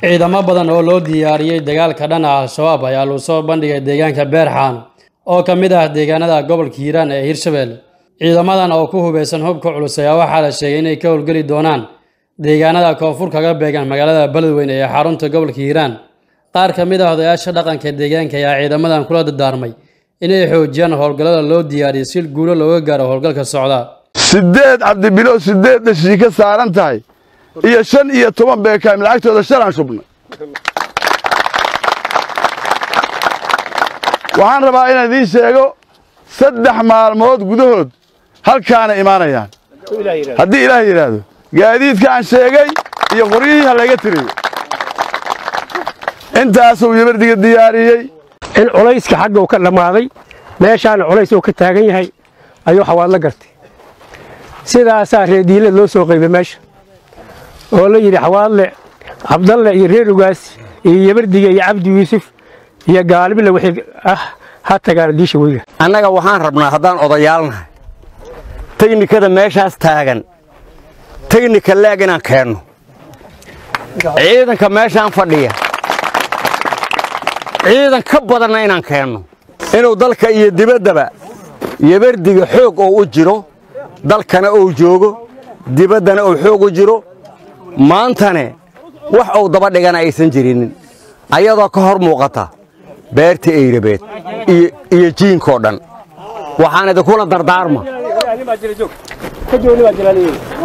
ciidamo badan oo loo diyaariyey dagaalka dhana al-shabaab ayaa lagu soo bandhigay deegaanka beerxaan oo ka mid ah deegaanada gobolka hiiraan ee hirshabelle ciidamadan oo ku hubeysan hubka culus ayaa waxaa la sheegay inay ka howlgeli doonaan deegaanada koonfur kaga beegan magaalada beledweyne ee xarunta gobolka hiiraan. Qaar ka mid ah odayaasha dhaqanka deegaanka ayaa ciidamadan kula dardaarmay inay xoojiyaan howlgallada loo diyaariyey si guulo looga gaaro howlgalka socda. Sideed cabdibilo sideed dhashii ka saaran tahay iyo shan iyo toban beekaam lacagtooda shalaan shubnay waxaan rabaa inaan idiin sheego saddex maalmood gudahood halkaana imaanayaan. Haddii ilaah yidhaahdo gaadiidka aan sheegay iyo qoryihii ha laga tiriyo. Intaasuu yabardiga diyaariyey. In culayska xagga uu ka dhammaaday meeshaana culays uu ka taagan yahay ayuu xawaadla gartay. Sidaasaa reediile loo soo qaybay meesha oo la yidhi xawaadle cabdalle iyo reer ugaas iyo yabardiga iyo cabdi yuusuf iyo gaalibile wixii ah ha tagaan diisha weyga. Annaga waxaan rabnaa haddaan odayaalnahay teknikada meeshaas taagan teknika leeg inaan keenno ciidanka meeshaan fadhiya ciidan ka badanna inaan keenno inuu dalka iyo dibaddaba yabardiga xoog oo u jiro dalkana uu joogo dibaddana uu xoog u jiro maantane wax uu daba dhigana aysan jirinin ayadoo ka hor muuqata beerta eyrabeed iyo jiinkoo dhan. Waxaan idinkula dardaarma.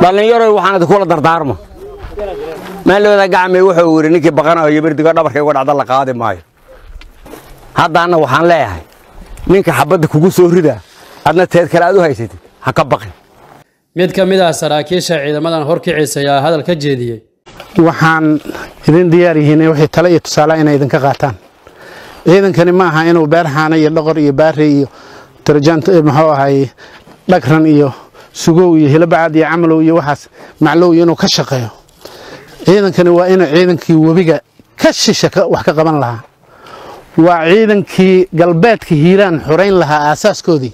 Dhallinyaroy waxaan idinkula dardaarma. Maalooda gacmay wuxuu yidhi ninkii baqanayo yabardigo dhabarka uga dhacda la qaadi maayo. Haddaanna waxaan leeyahay ninka xabadda kugu soo rida adna teed kale aad u haysatid ha ka baqin mid ka mid ah saraakiisha ciidamadan horkiciisa ayaa hadal ka jeediyey. Waxaan idin diyaar yihiin wixii tale iyo tusaalaha inay idinka qaataan. Ciidankani ma aha inuu beerxaana iyo dhoqor iyo baare iyo tarjant muxuu ahay dhagran iyo sugow iyo hilabacad iyo camalow iyo waxaas maclow iyo inuu ka shaqeeyo. Ciidankani waa inuu ciidankii webiga ka shisha wax ka qaban lahaa. Waa ciidankii galbeedka hiiraan xorayn lahaa aasaaskoodii